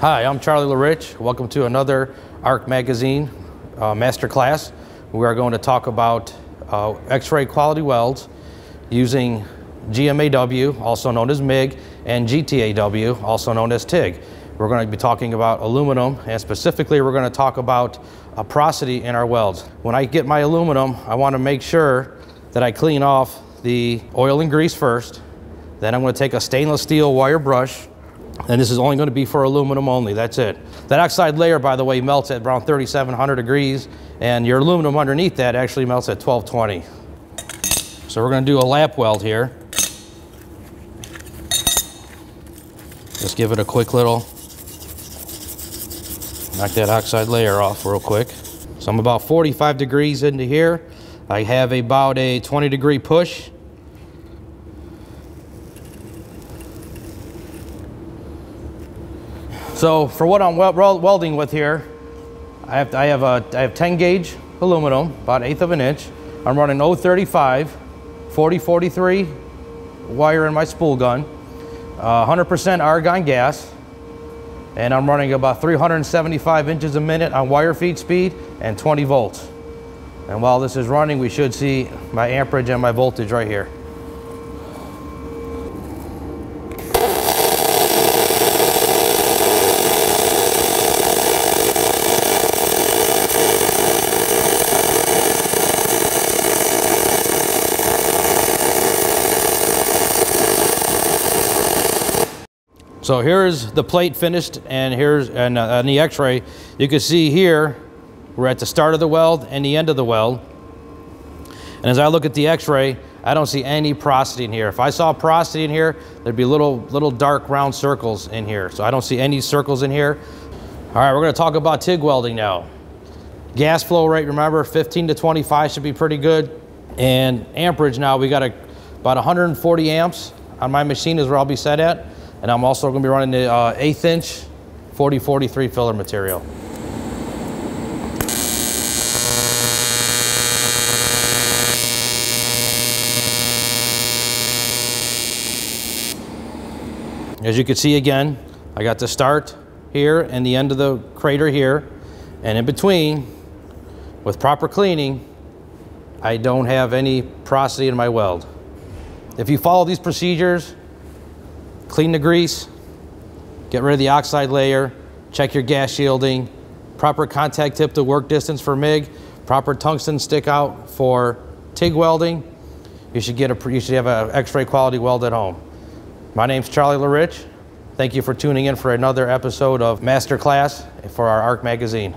Hi, I'm Charlie LaRich. Welcome to another ARC Magazine uh, Masterclass. We are going to talk about uh, X-ray quality welds using GMAW, also known as MIG, and GTAW, also known as TIG. We're going to be talking about aluminum, and specifically we're going to talk about uh, porosity in our welds. When I get my aluminum, I want to make sure that I clean off the oil and grease first. Then I'm going to take a stainless steel wire brush, and this is only going to be for aluminum only, that's it. That oxide layer, by the way, melts at around 3,700 degrees, and your aluminum underneath that actually melts at 1220. So we're going to do a lap weld here. Just give it a quick little, knock that oxide layer off real quick. So I'm about 45 degrees into here. I have about a 20 degree push. So for what I'm welding with here, I have, I have, a, I have 10 gauge aluminum, about eighth of an inch. I'm running 035, 4043 wire in my spool gun, 100% uh, argon gas, and I'm running about 375 inches a minute on wire feed speed and 20 volts. And while this is running, we should see my amperage and my voltage right here. So here's the plate finished and here's and uh, the x-ray, you can see here, we're at the start of the weld and the end of the weld. And as I look at the x-ray, I don't see any porosity in here. If I saw porosity in here, there'd be little, little dark round circles in here. So I don't see any circles in here. All right, we're gonna talk about TIG welding now. Gas flow rate, remember, 15 to 25 should be pretty good. And amperage now, we got a, about 140 amps on my machine is where I'll be set at. And I'm also gonna be running the uh, eighth inch 4043 filler material. As you can see again, I got the start here and the end of the crater here. And in between, with proper cleaning, I don't have any porosity in my weld. If you follow these procedures, Clean the grease, get rid of the oxide layer, check your gas shielding, proper contact tip to work distance for MIG, proper tungsten stick out for TIG welding. You should get a, you should have an X-ray quality weld at home. My name's Charlie LaRich. Thank you for tuning in for another episode of Masterclass for our ARC magazine.